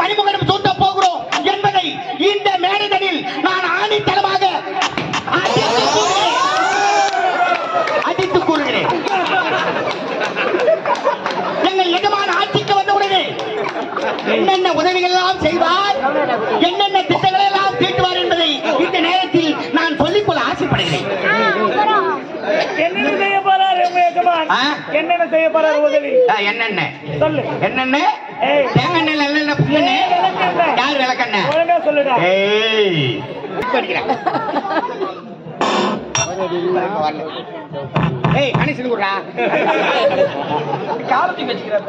மணிமகனும் சூட்ட போகிறோம் என்பதை இந்த மேடைகளில் நான் ஆணித்தனமாக அடித்து கூறுகிறேன். எங்கள் எஜமான ஆட்சிக்கு வந்தவுடனே என்னென்ன உதவிகள் எல்லாம் செய்வார் என்னென்ன திட்டங்கள் எல்லாம் தீட்டுவார் என்பதை இந்த நேரத்தில் நான் சொல்லிக்கொள்ள ஆசைப்படுகிறேன் என்னென்ன செய்ய போறாரு? என்னென்ன செய்ய போறாரு உதவி என்னென்ன சொல்லு என்னென்ன. தேங்காய் எண்ணெய் ஏய், விளக்கெண்ணெய். யார் விளக்கண்ண? சொல்லுடா. ஏய். படிக்கிறேன் ஏய் கணேசன் குடுறா காலத்துக்கு வச்சுக்கிறேன்.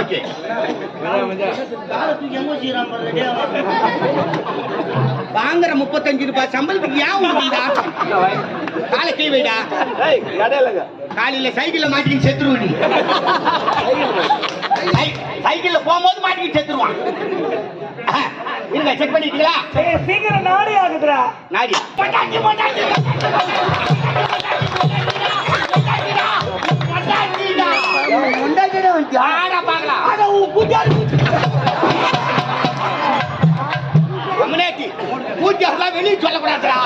ஓகே. வாங்குற முப்பத்தஞ்சு ரூபாய் சம்பளத்துக்கு ஏன் காலை கை வைடா. காலையில சைக்கிள்ல மாட்டிக்கிட்டு செத்துருவ நீ. சைக்கிள்ல போகும்போது மாட்டிக்கிட்டு செத்துருவான். இருங்க செக் பண்ணிட்டீங்களா? சீக்கிரம் நாடி ஆகுதுடா. நாடி. பொட்டாச்சி, பொட்டாச்சி, வெளிய சொல்லக்கூடாதுடா.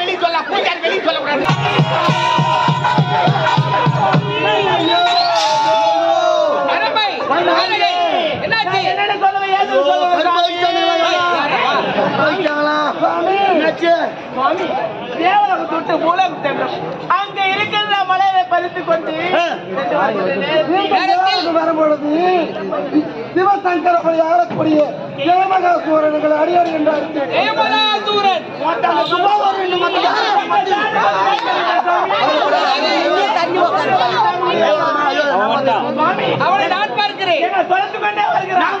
வெளிய சொல்ல, பூஜாரி வெளிய சொல்லக்கூடாது. வச்சு சுவாமி தேவலகம் தொட்டு மூலம் சென்றோம் அங்க இருக்கிற மலையை பறித்து கொண்டு வரும்பொழுது சிவசங்கர ஆளக்கூடிய ஏமகாசூரன்கள் அடியார் என்றார் ஏமகாசூரன் சும்மா ஒரு ரெண்டு அவனை நான் பார்க்கிறேன். நான்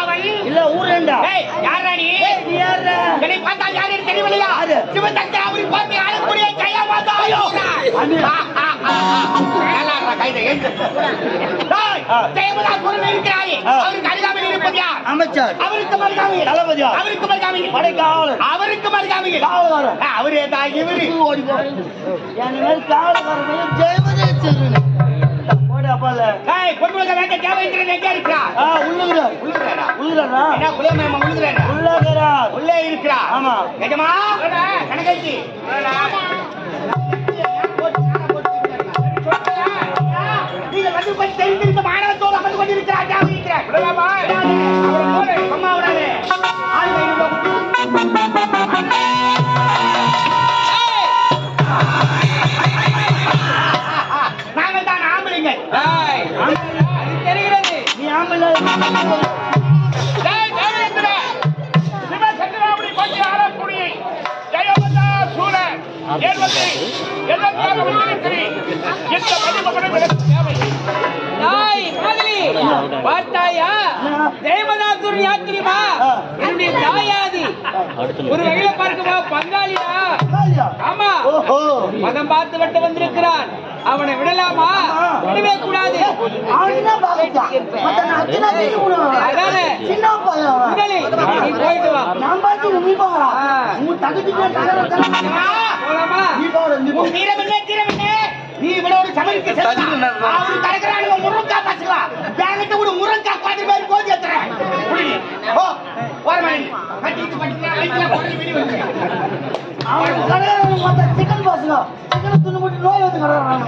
இல்ல ஊர் ஏண்டா ஏய் யாரா நீ? யாரா என்னை பார்த்தா யாரு தெரியலையா சிவசங்கர் அவரை பார்த்து ஆளக்கூடிய கையா பார்த்தா ஐயோ! நல்லா இருக்கா அவருக்கு அருகாமையில் இருப்பது யார் அமைச்சர். அவருக்கு மருகாமையில் தளபதி அவருக்கு அவருக்கு மருகாமையில் கொடுமுழுக்க வேண்ட தேவைங்கிறது எங்க இருக்கிறா உள்ளுகிறா உள்ளுகிறாரா. உள்ளுகிறாரா? என்ன குலமேம உள்ளுகிறாரா? உள்ளுகிறார். உள்ளே இருக்கிறா ஆமா. நிஜமா? கணக்கச்சி நீங்கள் வந்து தெரிந்திருக்க மாணவத்தோடு அமர்ந்து கொண்டிருக்கிறார். அம்மா பார்த்தாயா? தேவதாசூர் யாத்திரிமா? என்னுடைய தாயாதி. ஒரு வகையில பார்க்கவா பங்காளியா மகன் பார்த்து விட்டு வந்திருக்கிறான். அவனை விடலாமா? விடவே கூடாது. நீ இவ்வளவு சமைக்கு அவரு கரைக்கிறான் முருங்கா பசங்களா பேங்கிட்ட கூட முருங்கா பாதி மாதிரி போதி எத்துறேன் ஓரமாடி பட்டிட்டு பட்டிட்டு நோய் வந்து கிடக்குறாங்க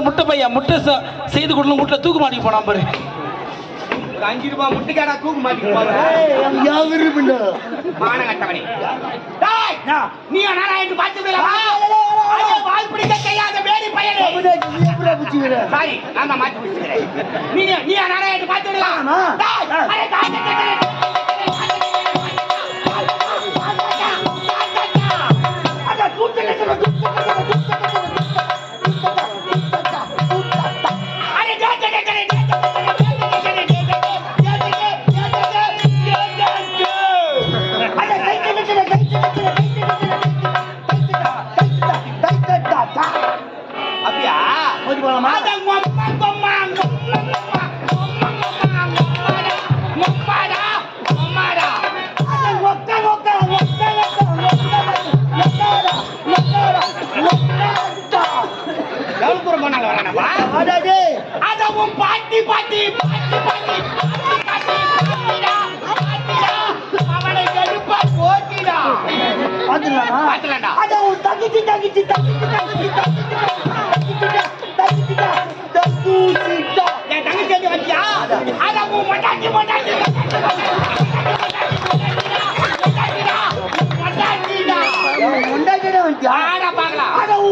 முட்டை பையன் முட்டை செய்து கொடுக்கணும் முட்டை தூக்கு மாட்டி போனா பாரு. அஞ்சு ரூபாய் முட்டைக்காடா தூக்கு மாட்டி நீ வாழ்ப்பிடிக்க செய்யாத வேடி பையனே. சாரி நான் மாற்றி நீ நீ நாராயணன் பார்த்து விடலாம்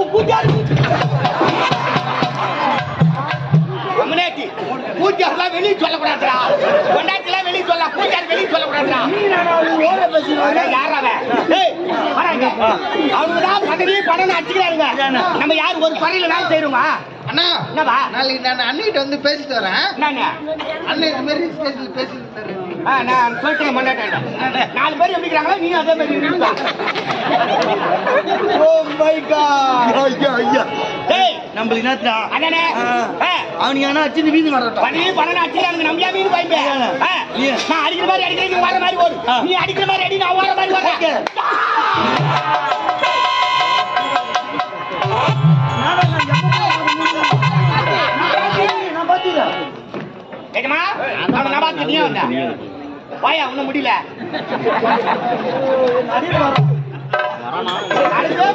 குட்டியாரு கம்முனேட்டி பூஜார்லாம் வெளியே சொல்லக்கூடாதுடா கொண்டாட்டிலாம் வெளியே சொல்ல பூஜார் வெளியே சொல்லக்கூடாதுடா இங்க. அவனுங்கதான் பதவி பணம் அடிச்சுக்கிறாருங்க நம்ம யார் ஒரு துறையில வேலை செய்யறோமா அண்ணா என்னவா நாளைக்கு நான் அண்ணிட்ட வந்து பேசிட்டு வரேன். அண்ணன் இது மாதிரி ஸ்டேஜில் பேசிட்டு நான் சொல்லிட்டேன் மண்டாட்டேன் நாலு பேர் எப்படி இருக்கிறாங்களோ நீயும் அதே மாதிரி. ஓ மை காட் ஐயா ஐயா ஏய் நம்மளுக்கு என்னத்தா அண்ணனே. ஆ, அவனுக்கு என்ன அச்சு வீடு மாட்டோம் பதவி பணம் அடிச்சுக்கிறானுங்க நம்ம ஏன் மீன் பாய்ப்பே ஆ, நான் அடிக்கிற மாதிரி அடிக்கிறேன் நீ வர மாதிரி ஓடு. நீ அடிக்கிற மாதிரி அடி நான் வர மாதிரி வரேன் ஏஜமா அவன் நபாத்து நீ வந்தா? வாயா ஒண்ணும் முடியல. அடுத்தே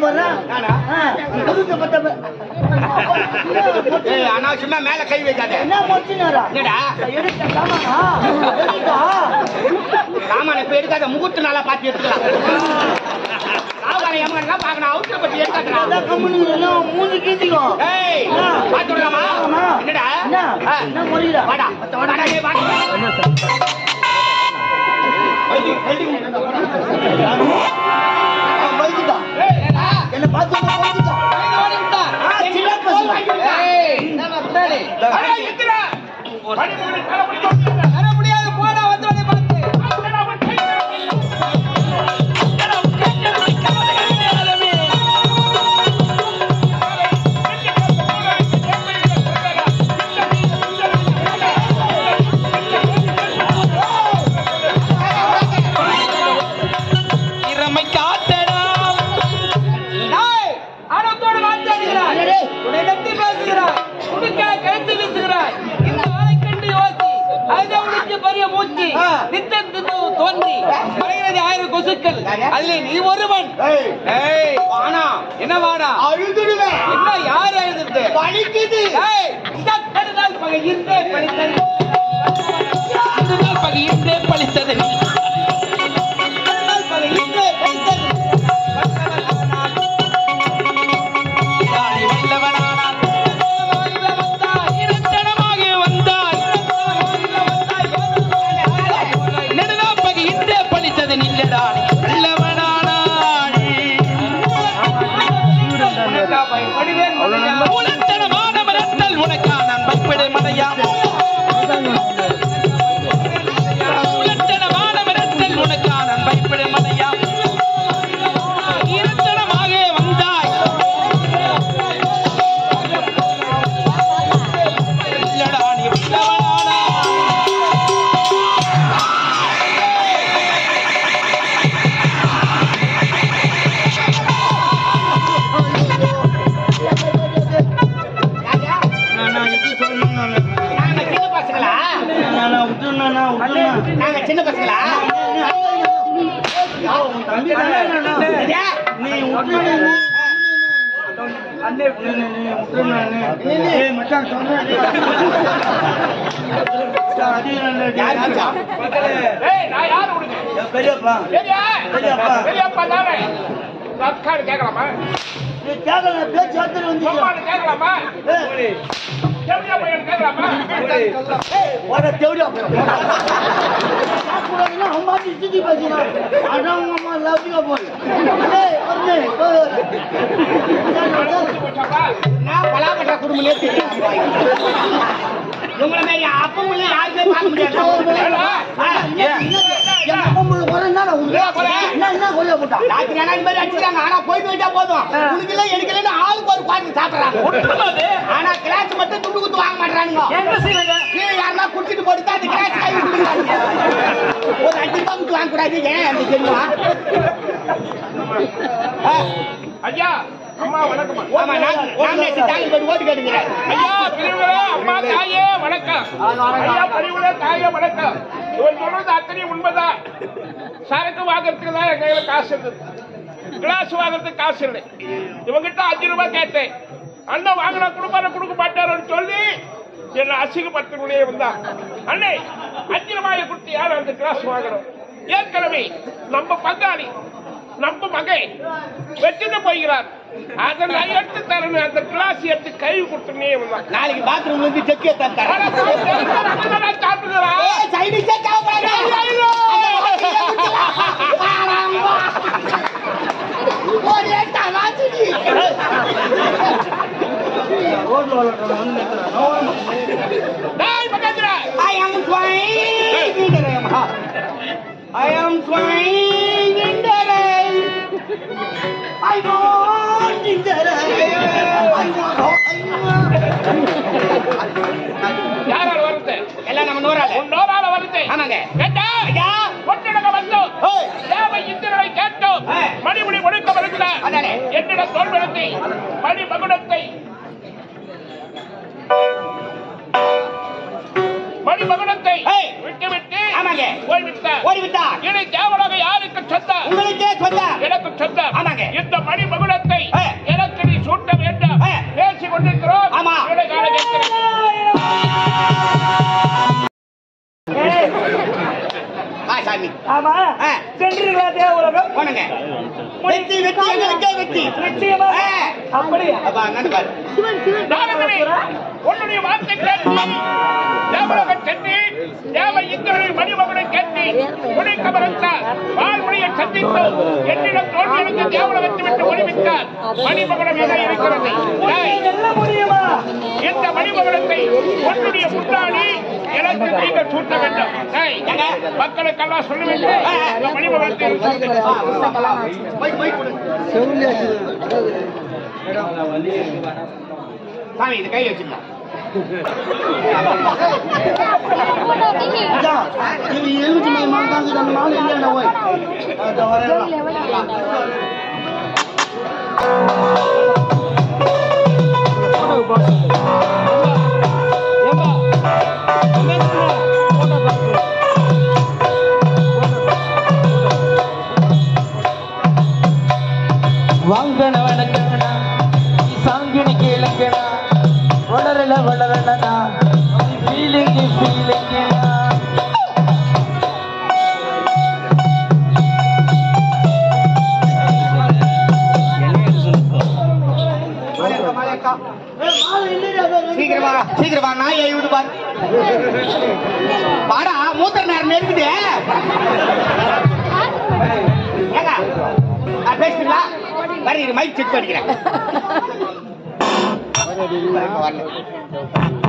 போறான் நானா? புதுக்க பத்த ஏய் அனாவசியமா மேல கை வைக்காத. என்ன மொச்சினாரா? என்னடா? எடுத்த சாமானா. இப்ப எடுக்காத முகூர்த்த நாளா பார்த்து எடுத்துக்கலாம். ராவகாலம் ஏமாறா பார்க்கணும். அவுட்டர் பத்தி எடுக்காதடா அதான் கம்பெனி எல்லாம் மூணு கீழ்த்திக்கும் ஏய் பார்த்து விடலாமா என்னடா? என்ன. என்ன முறையில வாடா வாடா ஏய் வாடா. ஏய், என்னடா? என்ன பார்த்து cual está பெரியப்பா. பெரியா? பெரியப்பா. பெரியப்பா தானே. அக்காடு கேட்கலாமா? கேட்கல பேச்சு கேட்கலாமா பையன் கேட்கலாமா தேவடியா அம்மா சுத்தி அதான் உங்க அம்மா போய் நான் குடும்பமே உங்களை மாதிரி அப்பங்களே யாருமே பார்க்க முடியாது. அப்பா ஆனா கிளாஸ் மட்டும் துண்டு குத்து வாங்க மாட்டானுங்க யாருன்னா குடிச்சிட்டு போட்டு அந்த கிளாஸ் கை ஒரு அஞ்சு ரூபாய் குத்து வாங்க கூடாது ஏன் அந்த தெரியுமா ஐயா அம்மா வணக்கம் ஆமா நான் நான் தாங்கி போட்டு ஓட்டு கேட்டுக்கிறேன். ஐயா அம்மா தாயே வணக்கம். ஐயா பிரிவுகளே தாயே வணக்கம். இவன் சொல்றது அத்தனை உண்மைதான். சரக்கு வாங்குறதுக்கு தான் என் கையில காசு இருந்தது. கிளாஸ் வாங்குறதுக்கு காசு இல்லை. இவங்கிட்ட அஞ்சு ரூபாய் கேட்டேன். அண்ணன் வாங்கினா கொடுப்பாரு கொடுக்க மாட்டாருன்னு சொல்லி என்ன அசிங்கப்படுத்தக்கூடிய வந்தான் அண்ணே அஞ்சு ரூபாயை கொடுத்து யாரும் அந்த கிளாஸ் வாங்கணும் ஏற்கனவே நம்ம பங்காளி நம்ம மகை வெற்றிட்டு போகிறார். அதை நான் எடுத்து தரணும் அந்த கிளாஸ் எடுத்து கை கொடுத்துனே நாளைக்கு பாத்ரூம்ல இருந்து check I am flying. I am flying. I want in the. I want. யாரால வருது எல்லாம் நம்ம நூறால நோரால வருது ஆமாங்க கேட்டா ஐயா ஒட்டிடக வந்தோம். தேவை இந்திரனை கேட்டோம். மணிமுடி ஒடுக்க வருகிறார் அதானே. என்னிட தோல்விடத்தை மணி மகுடத்தை மணி மகுடத்தை ஏய். விட்டு விட்டு ஆமாங்க. போய்விட்டார் ஓடிவிட்டார் இனி தேவராக யாருக்கு சொந்தம் உங்களுக்கே சொந்தம் எனக்கு அப்படியா? அப்பா அண்ணன் பாரு உன்னுடைய வார்த்தை கேட்டு தேவலோக சென்று தேவ இந்திரனை மணிமகனை கேட்டு முனை கமரத்தார் வாழ்முனையை சந்தித்து என்னிடம் தோல்வி அடைந்து தேவலகத்தை விட்டு ஒளிவிட்டார் மணிமகனம் என இருக்கிறது? டேய், வெல்ல முடியுமா இந்த மணிமகனத்தை உன்னுடைய முன்னாடி எனக்கு நீங்கள் சூட்ட வேண்டும். டேய், மக்களுக்கெல்லாம் சொல்ல வேண்டும் மணிமகனத்தை சூட்ட போய் போய் கொடு சாமி இது கை வச்சுக்கலாம் அதான், இது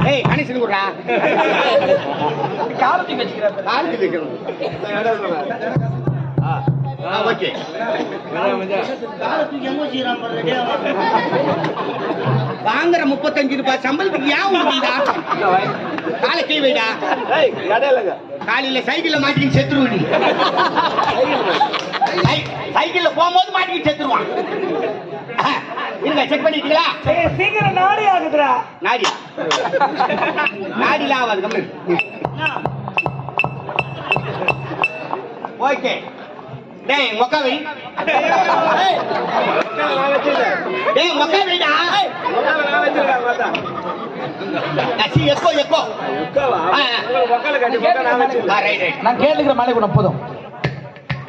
ஏய் கணேசன் காலத்துக்கு வச்சுக்கிறேன். ஓகே. வா. வாங்குற முப்பத்தஞ்சு ரூபாய் சம்பளத்துக்கு ஏன் உண்டுடா காலை கை வைடா. காலையில சைக்கிள்ல மாட்டிக்கிட்டு செத்துருவடி சைக்கிள்ல போகும்போது மாட்டிக்கிட்டு செத்துருவான். இருங்க செக் பண்ணிட்டீங்களா? சீக்கிரம் நாடி ஆகுதுடா. நாடி. நாடிலாம் ஆகாது கம்மி. ஓகே. டேய் மொக்கா வை டேய் மொக்கா வைடா? நசி எக்கோ எக்கோ ஆ, ஆ. ஆ, ரைட் ரைட் நான் கேட்டுக்கிற மலை கூட போதும்.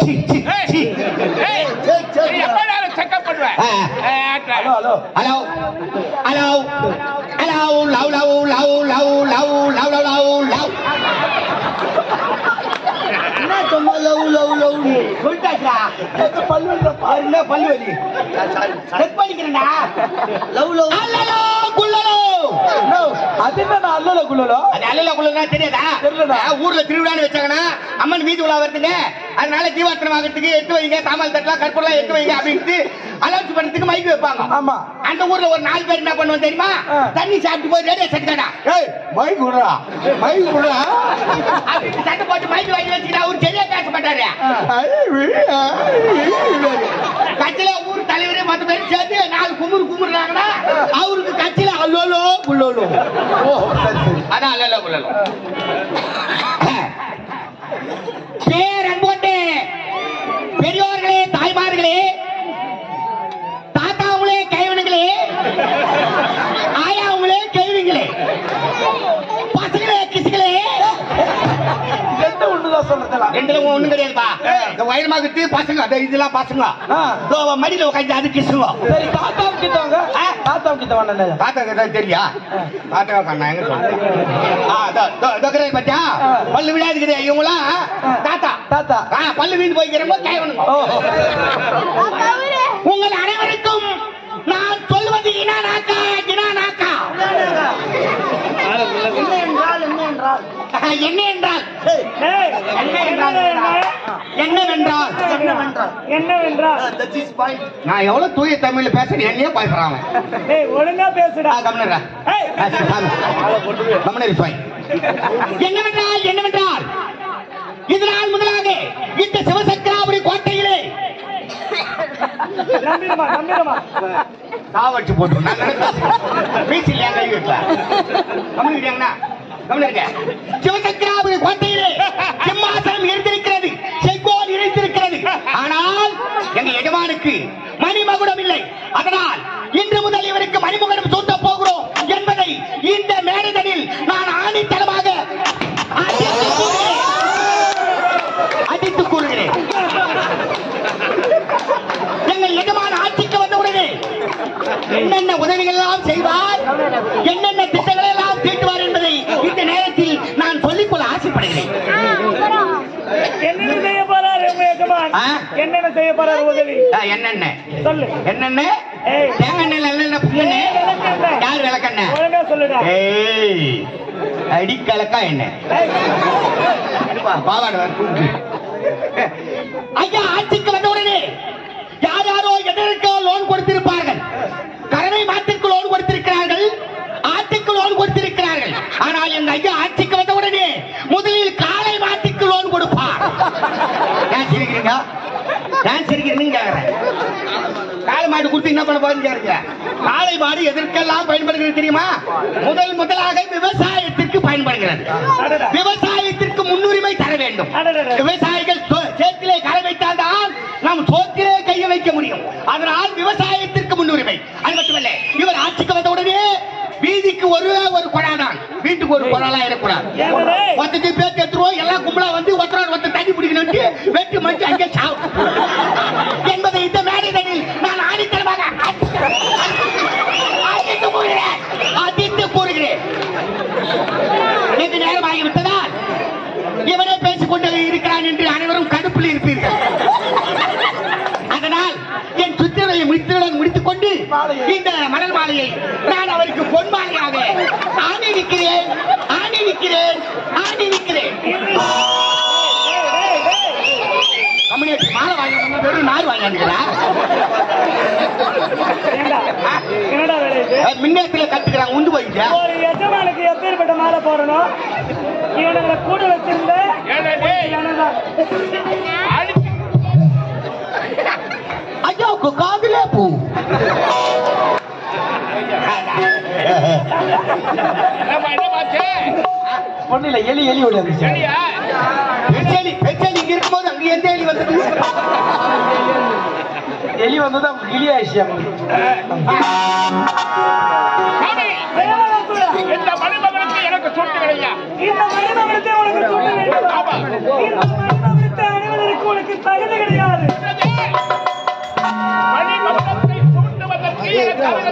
C, C, C. ஏய், சரி சரி நீ எப்ப நேரம் செக்அப் பண்ணுவ ஆ, ஆ. ஏய், ஆட்ல. Hello hello hello hello love love love love love love love love love என்ன சும்மா லவ் லவ் லவ் சொல்லிட்டாச்சா பல்லு என்ன பல்லு வலி செக் பண்ணிக்கிறேன்டா லவ் லவ் அல்லலோ குள்ளலோ அது என்ன அல்லல குள்ளலோ அது அல்லலோ குள்ளலோ தெரியாதா? தெரியலடா. ஊர்ல திருவிழான்னு வச்சாங்கன்னா அம்மன் வீதி உலா வருதுங்க. அதனால தீபாத்திரம் வாங்குறதுக்கு எடுத்து வைங்க தாமல் தட்டலாம் கற்பூரலாம் எடுத்து வைங்க அப்படின்ட்டு அலௌன்ஸ் பண்றதுக்கு மைக் வைப்பாங்க. ஆமா. அந்த ஊர்ல ஒரு நாலு பேர் என்ன பண்ணுவோம் தெரியுமா. தண்ணி சாப்பிட்டு போய் ரேடியோ செட்டாடா ஏய் மைக் விடுறா. மைக் விடுறா. அப்படின்னு சட்டை போட்டு மைக் வாங்கி வச்சுக்கிட்டா அவர் சரியா பேச மாட்டாரு. கட்சியில ஊர் தலைவரே மத்த பேர் சேர்த்து நாலு குமுறு குமுறுறாங்கன்னா அவருக்கு கட்சியில அல்லோலோ புல்லோலோ. அதான் அல்லலோ புல்லலோ. பேர் அன்போட்டே பெரியோர்களே தாய்மார்களே தாத்தாவுங்களே கைவனுங்களே ஆயாவுங்களே கேள்விங்களே பசங்களே கிசுகளே. ரெண்டு ஒண்ணுதான் சொல்றதெல்லாம். ரெண்டுல ஒண்ணும் கிடையாதுப்பா. இந்த வயலமாகத்து பசங்க அந்த இதெல்லாம் பசங்க மடியில உட்காந்து அது கிசுங்க சரி தாத்தாவு கிட்ட வாங்க. ஆ. தாத்தாவு கிட்ட வாங்க தாத்தா கிட்ட தெரியா? தாத்தா கண்ணா எங்க சொல்றேன் பத்தியா? பல்லு விழாது கிடையாது இவங்களாம் தாத்தா. தாத்தா. பல்லு வீந்து போய்க்கிறப்போ கைவனுங்க உங்கள் அனைவருக்கும் நான் சொல்வது இனா நாக்கா இனா நாக்கா என்ன என்றால் என்ன என்றால் என்ன என்றால் ஏய், என்ன என்றால் என்னவென்றால்? என்னவென்றால்? என்னவென்றால் தட் இஸ் பாயிண்ட் நான் எவ்வளவு தூய தமிழ்ல பேசுறேன் என்னையே பயப்படுறான் ஏய் ஒழுங்கா பேசுடா. கம்னரா ஏய் கம்னர் பாய் என்னவென்றால் என்னவென்றால்? இதனால் முதலாக இந்த சிவசக்கராபுரி கோட்டையிலே நம்பிடுமா நம்பிடுமா? சாவடிச்சு போட்டு என் கை சிவசக்கராபுரி கோட்டையிலே சிம்மாசனம் இருந்திருக்கிறது. செங்கோல் ஆனால் எஜமானுக்கு மணிமகுடம் இல்லை. அதனால் இன்று முதல் இவருக்கு மணிமகுடம் சூட்ட போகிறோம் என்பதை இந்த மேடைதனில் நான் ஆணித்தனமாக கூறுகிறேன். அடித்துக் கூறுகிறேன் எங்கள் எஜமான ஆட்சிக்கு வந்தவுடனே என்னென்ன உதவிகள் எல்லாம் செய்வார் என்னென்ன திட்டங்கள் எல்லாம் தீட்டுவார் என்பதை இந்த நேரத்தில் நான் சொல்லிக்கொள்ள ஆசைப்படுகிறேன் என்னென்ன செய்ய போறாரு உங்க எஜமான் ஆ? என்னென்ன செய்ய போறாரு உதவி ஆ, என்னென்ன? சொல்லு. என்னென்ன? ஏய். தேங்காய் எண்ணெய் நல்லெண்ணெய் புண்ணெண்ணெய் ஏய், விளக்கெண்ணெய். யார் விளக்கண்ண சொல்லுடா. ஏய் அடி கலக்கா என்ன பாவாடை வர கூப்பிட்டு ஐயா ஆட்சிக்கு வந்தவுடனே யார் யாரோ எதற்கோ லோன் கொடுத்திருப்பார்கள்? கறவை மாட்டுக்கு லோன் கொடுத்திருக்கிறார்கள். ஆட்டுக்கு லோன் கொடுத்திருக்கிறார்கள். ஆனால் எங்க ஐயா ஆட்சிக்கு வந்தவுடனே முதலில் காளை மாட்டுக்கு லோன் கொடுப்பார். ஏன் சிரிக்கிறீங்க ஏன் சிரிக்கிறீங்க கேக்குறேன் என்ன பண்ண கேக்குறீங்க காளை மாடு எதற்கெல்லாம் பயன்படுகிறது தெரியுமா? முதல் முதலாக விவசாயத்திற்கு பயன்படுகிறது. விவசாயத்திற்கு முன்னுரிமை தர வேண்டும். விவசாயிகள் சேத்திலே கரை வைத்தால்தான் நாம் சோத்திலே கையை வைக்க முடியும். அதனால் விவசாயத்திற்கு முன்னுரிமை. அது மட்டுமல்ல இவர் ஆட்சிக்கு வந்தவுடனே வீதிக்கு ஒரு ஒரு குழா தான் வீட்டுக்கு ஒரு குழாலாம் இருக்கக்கூடாது. ஏங்கடே? ஒருத்தத்தை பேத்து எடுத்துருவோம் எல்லாம் கும்பலா வந்து ஒருத்தரோட ஒருத்தர் தண்ணி பிடிக்கணும்ட்டு வெட்டி மஞ்சள் அங்கே சாவு. என்பதை இந்த மேடைகளில் நான் ஆணித்தரமாக அடித்து கூறுகிறேன் நேரம் ஆகிவிட்டதால் இவனே பேசிக் கொண்டு இந்த மணல் மாலையை நான் அவருக்கு பொன் மாலையாக ஆணிவிக்கிறேன் ஆணிவிக்கிறேன் ஆணிவிக்கிறேன் கம்யூனிட்டி மாலை வாங்க வெறும் நாய் வாங்கிறா மின்னேற்பில கத்துக்கிறாங்க உண்டு போயிட்டு ஒரு எஜமானுக்கு எப்பேற்பட்ட மாலை போடணும்? இவனுங்களை கூட வச்சிருந்த ஐயோ காதலே போகும் பொண்ணுல எலி எலி ஓடி வந்துச்சு. எலி பெச்சலி இங்க இருக்கும்போது அங்க எந்த எலி வந்து எலி வந்தது அவங்க எனக்கு இருந்தவன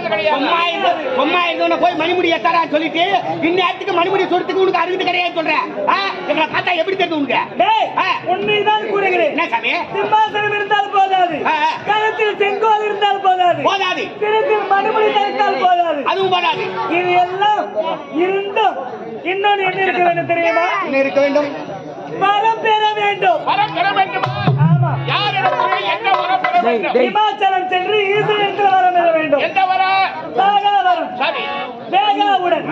போய் மணிமுடி எத்தாரான்னு சொல்லிட்டு இந்நேரத்துக்கு மணிமுடி சொல்றதுக்கு உனக்கு கிடையாது சொல்றேன்? எங்களை பார்த்தா எப்படி தெரியுது உனக்கு. உண்மைதான் கூறுகிறேன். என்ன சாமி? சிம்மாசனம் இருந்தால் போதாது. கழுத்தில் செங்கோல் இருந்தால் போதாது. போதாது. மணிமுடி தரித்தால் போதாது. அதுவும் போதாது. இது எல்லாம் இருந்தும் இன்னொன்று என்ன இருக்க வேண்டும் தெரியுமா? என்ன இருக்க வேண்டும்? வரம் பெற வேண்டும். வரம் பெற வேண்டுமா? இமாச்சலம் சென்று ஈஸ்வரத்தில் வரம் பெற வேண்டும்? எந்த வரம்? சாகா வரம். சரி. வேகாவுடன்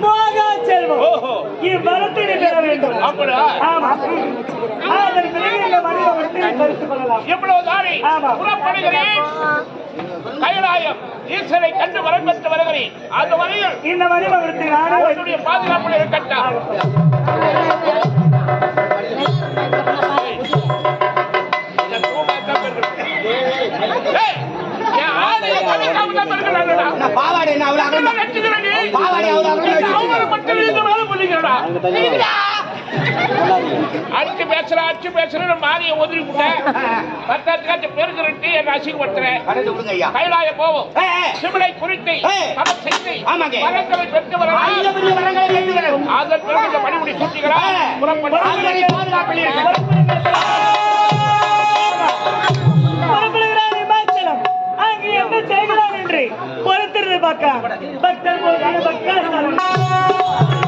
மோகா செல்வம். ஓஹோ. இவ்வரத்தை நீ பெற வேண்டும்? ஆமா. அதன் பிறகு இந்த மனிதவனத்தை பறித்துக் கொள்ளலாம். ஆமா. புறப்படுகிறேன். கைலாயம் ஈஸ்வரை கண்டு வரம் பெற்று வருகிறேன். அந்த வரையில் இந்த மனிதவனத்தை நானே என்னுடைய பாதுகாப்பில் இருக்கட்டும். பாவாடை என்ன அவ்வளவு? பாவாடை? அடிச்சு பேசுற அடிச்சு பேசுற மாறிய ஒதுரி விட்டேன் பத்தாயிரத்துக்காச்சு பெருக்கிறட்டு என்ன அசிங்கப்படுத்துறேன் கைலாய போவோம். சிவனை குறித்து. பல செய்தி. வழக்கவை பெற்று வரலாம் வரங்களை. அதன் பிறகு மணிமுடி சுட்டிகளா. புறப்பட்டு நன்றி பொறுத்திருந்து பார்க்கலாம் பக்தர் போதான பக்தர்